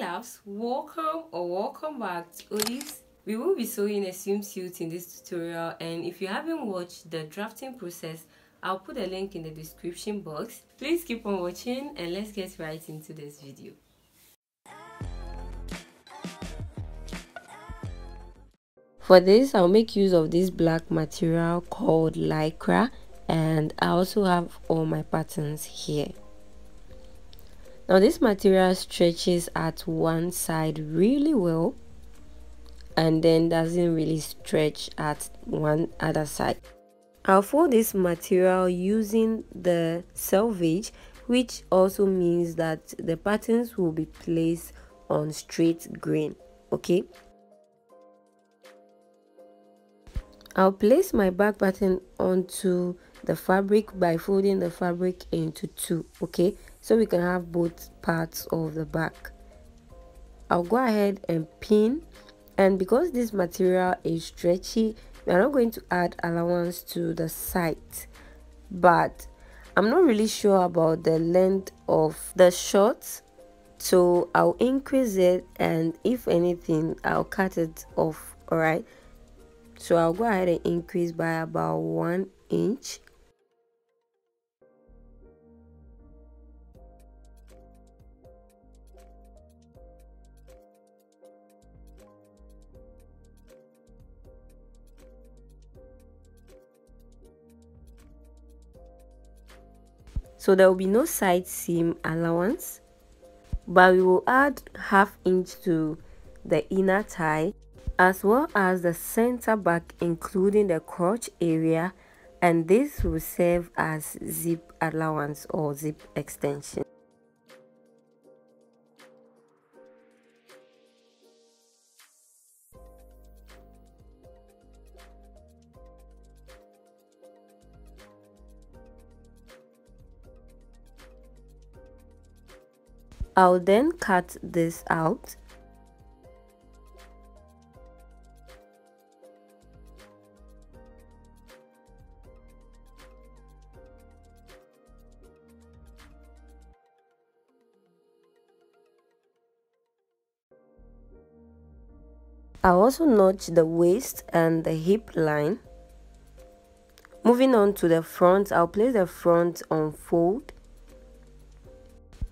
loves welcome or welcome back to OLIVS we will be sewing a swimsuit in this tutorial and if you haven't watched the drafting process I'll put a link in the description box. Please keep on watching and let's get right into this video. For this, I'll make use of this black material called Lycra and I also have all my patterns here. Now this material stretches at one side really well and then doesn't really stretch at one other side. I'll fold this material using the selvage which also means that the patterns will be placed on straight grain okay I'll place my back pattern onto the fabric by folding the fabric into two okay so we can have both parts of the back I'll go ahead and pin. And because this material is stretchy we are not going to add allowance to the side but I'm not really sure about the length of the shorts so I'll increase it and if anything I'll cut it off all right so I'll go ahead and increase by about one inch so there will be no side seam allowance but we will add half inch to the inner thigh as well as the center back including the crotch area and this will serve as zip allowance or zip extension I'll then cut this out I'll also notch the waist and the hip line. Moving on to the front, I'll place the front on fold.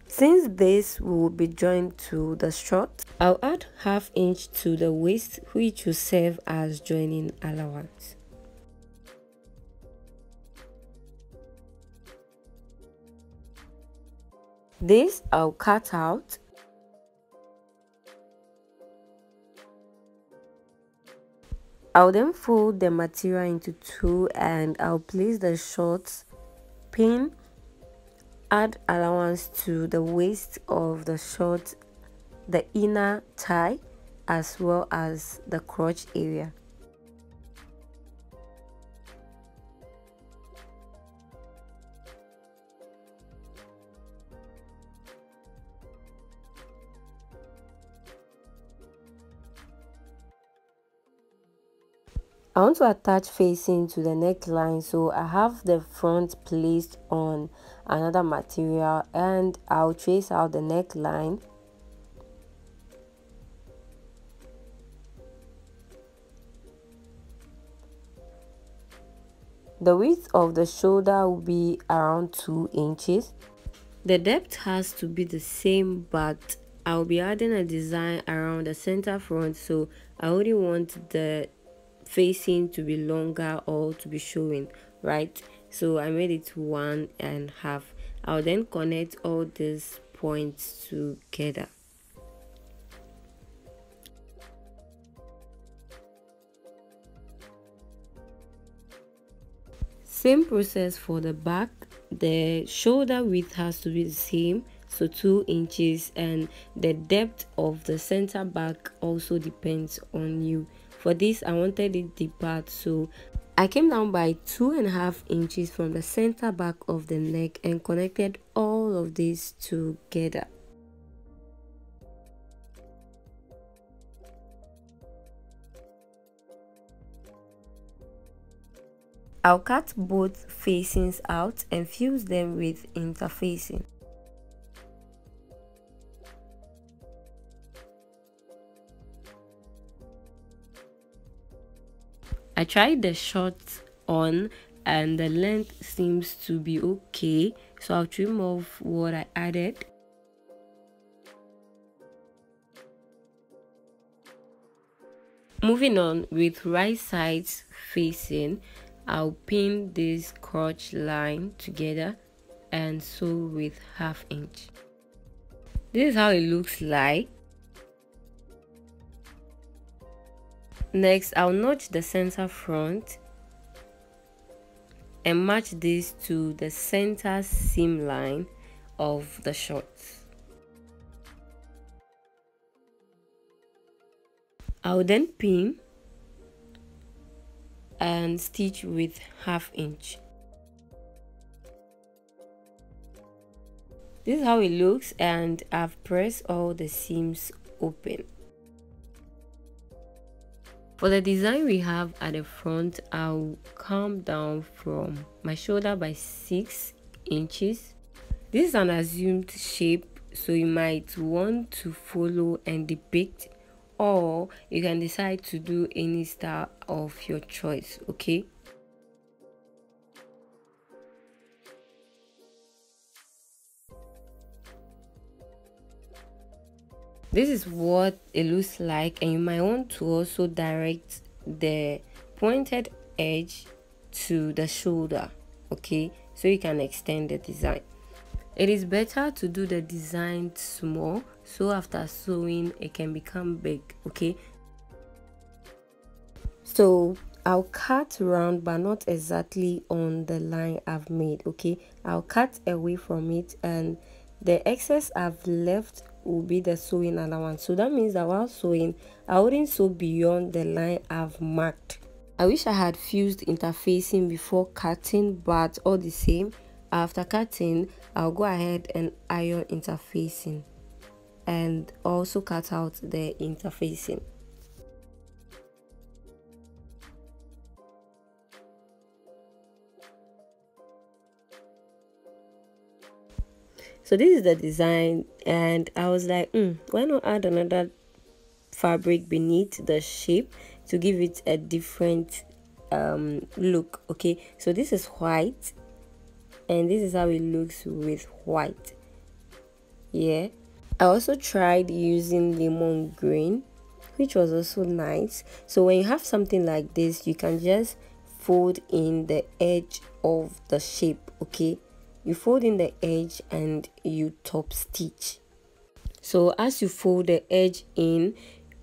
Since this will be joined to the strut, I'll add half inch to the waist which will serve as joining allowance. This I'll cut out I'll then fold the material into two and I'll place the shorts pin add allowance to the waist of the short the inner thigh as well as the crotch area I want to attach facing to the neckline so I have the front placed on another material and I'll trace out the neckline The width of the shoulder will be around 2 inches. The depth has to be the same but I'll be adding a design around the center front so I only want the facing to be longer or to be showing right? So i made it one and half. I'll then connect all these points together. Same process for the back. The shoulder width has to be the same so two inches and the depth of the center back also depends on you for this i wanted it deeper so i came down by two and a half inches from the center back of the neck and connected all of these together I'll cut both facings out and fuse them with interfacing. I tried the short on and the length seems to be okay. So I'll trim off what I added. Moving on with right sides facing I'll pin this crotch line together and sew with half inch. This is how it looks like next I'll notch the center front and match this to the center seam line of the shorts. I'll then pin and stitch with half inch. This is how it looks and I've pressed all the seams open. For the design we have at the front, I'll come down from my shoulder by 6 inches. This is an assumed shape, so you might want to follow and depict or you can decide to do any style of your choice, okay? This is what it looks like and you might want to also direct the pointed edge to the shoulder okay? So you can extend the design. It is better to do the design small so after sewing it can become big okay? So I'll cut around but not exactly on the line I've made okay? I'll cut away from it and the excess I've left will be the sewing allowance so that means that while sewing I wouldn't sew beyond the line I've marked I wish I had fused interfacing before cutting but all the same after cutting I'll go ahead and iron interfacing. And also cut out the interfacing so this is the design and i was like mm, why not add another fabric beneath the shape to give it a different um, look okay? So this is white and this is how it looks with white yeah? I also tried using lemon green which was also nice. So when you have something like this you can just fold in the edge of the shape okay you fold in the edge and you top stitch. So as you fold the edge in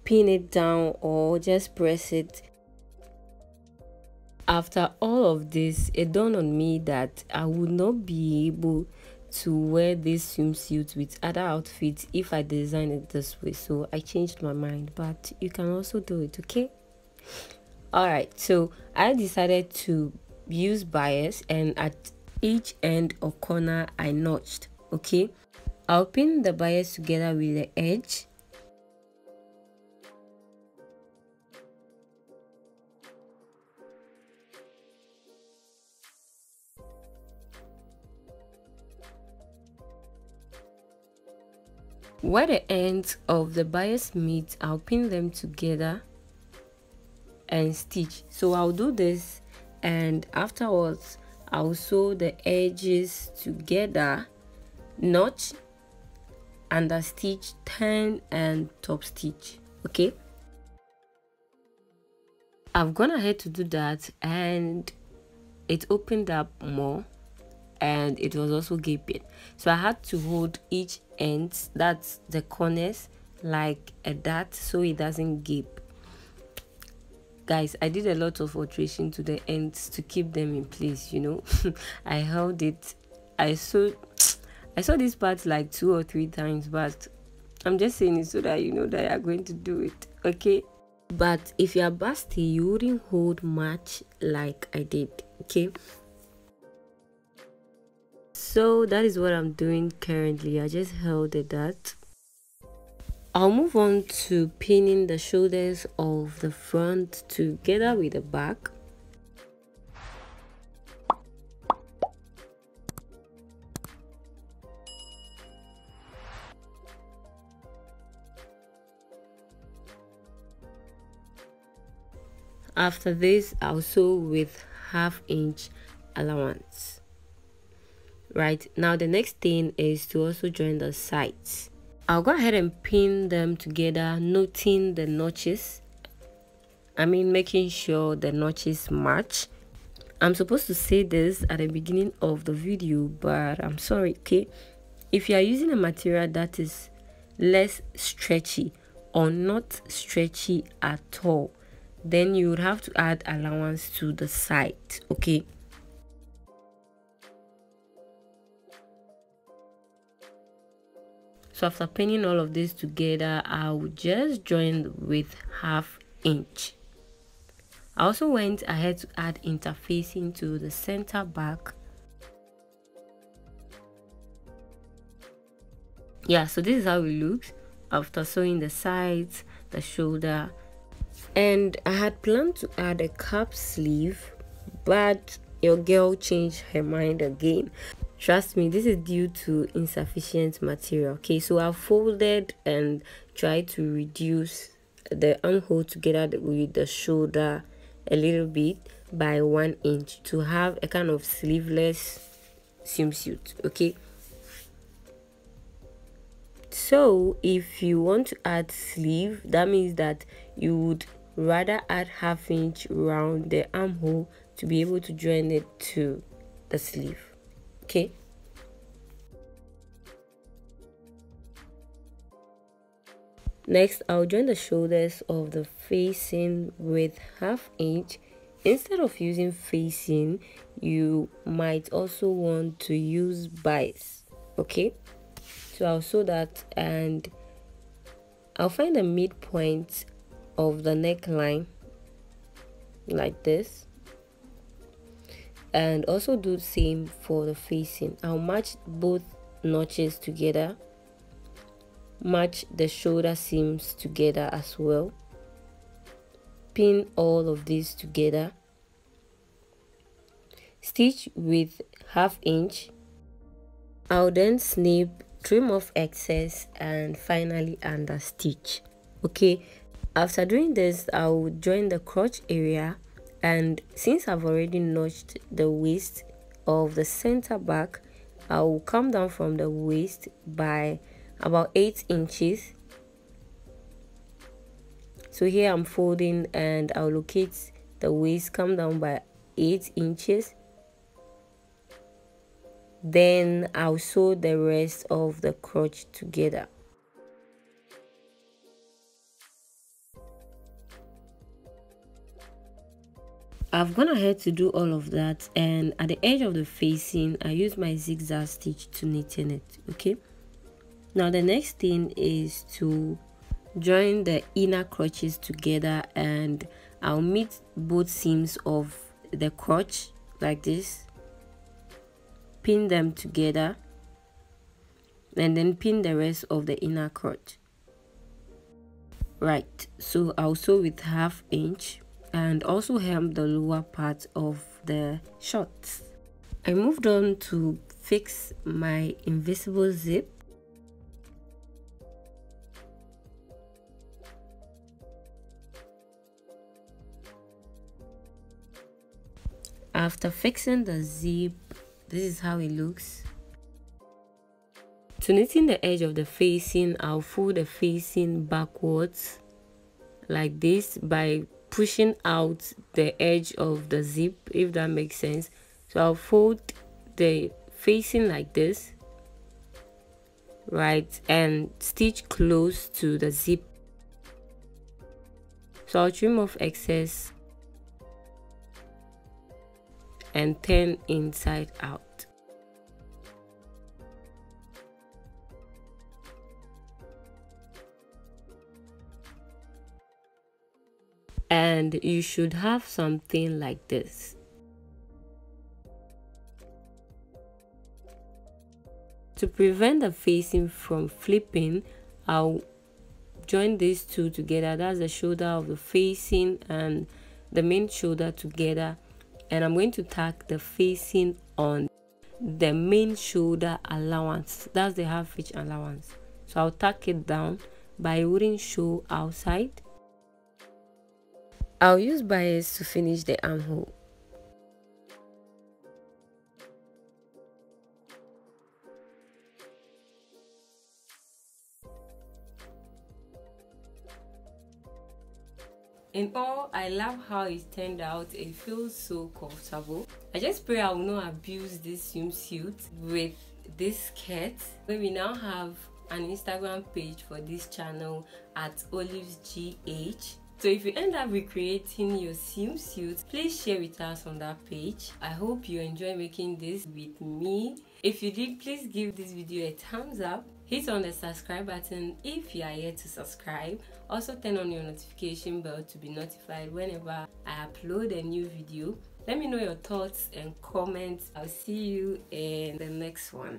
pin it down or just press it. After all of this it dawned on me that i would not be able to wear this swimsuit with other outfits if i design it this way. So i changed my mind but you can also do it okay? All right so i decided to use bias and at each end or corner I notched okay? I'll pin the bias together with the edge. Where the ends of the bias meet I'll pin them together and stitch. So I'll do this and afterwards I'll sew the edges together notch under stitch turn and top stitch okay? I've gone ahead to do that and it opened up more and it was also gaping. So I had to hold each end that's the corners like a dart so it doesn't gape guys i did a lot of alteration to the ends to keep them in place you know. I held it. I saw i saw this part like two or three times but i'm just saying it so that you know that you're going to do it okay? But if you're busty you wouldn't hold much like i did okay? So that is what i'm doing currently. I just held it that I'll move on to pinning the shoulders of the front together with the back. after this I'll sew with half inch allowance right now the next thing is to also join the sides I'll go ahead and pin them together noting the notches. I mean making sure the notches match. I'm supposed to say this at the beginning of the video but I'm sorry okay? If you are using a material that is less stretchy or not stretchy at all then you would have to add allowance to the side okay so after pinning all of this together i will just join with half inch. I also went ahead to add interfacing to the center back. Yeah so this is how it looks after sewing the sides the shoulder. And I had planned to add a cap sleeve but your girl changed her mind again trust me this is due to insufficient material. Okay so I folded and tried to reduce the armhole together with the shoulder a little bit by one inch to have a kind of sleeveless swimsuit okay? So if you want to add sleeve that means that you would rather add half inch around the armhole to be able to join it to the sleeve okay. Next i'll join the shoulders of the facing with half inch. Instead of using facing you might also want to use bias okay? So i'll sew that and i'll find the midpoint of the neckline like this and also do the same for the facing. I'll match both notches together match the shoulder seams together as well. Pin all of these together. Stitch with half inch. I'll then snip trim off excess and finally under stitch. Okay after doing this i will join the crotch area and since i've already notched the waist of the center back i will come down from the waist by about 8 inches. So here i'm folding and i'll locate the waist come down by 8 inches. Then i'll sew the rest of the crotch together I've gone ahead to do all of that and at the edge of the facing I use my zigzag stitch to in it okay? Now the next thing is to join the inner crotches together and I'll meet both seams of the crotch like this pin them together and then pin the rest of the inner crotch. Right so I'll sew with half inch and also hem the lower part of the shorts. I moved on to fix my invisible zip. After fixing the zip, this is how it looks. To knitting the edge of the facing, I'll fold the facing backwards like this by pushing out the edge of the zip if that makes sense. So i'll fold the facing like this right and stitch close to the zip. So i'll trim off excess and turn inside out and you should have something like this. To prevent the facing from flipping i'll join these two together. That's the shoulder of the facing and the main shoulder together. And i'm going to tack the facing on the main shoulder allowance. That's the half inch allowance. So i'll tack it down it wouldn't show outside I'll use bias to finish the armhole. In all, I love how it turned out. It feels so comfortable. I just pray I will not abuse this swimsuit with this skirt. we now have an Instagram page for this channel at olivesgh. So if you end up recreating your swimsuit, please share with us on that page. I hope you enjoy making this with me. If you did, please give this video a thumbs up Hit on the subscribe button if you are yet to subscribe. Also turn on your notification bell to be notified whenever I upload a new video. Let me know your thoughts and comments. I'll see you in the next one.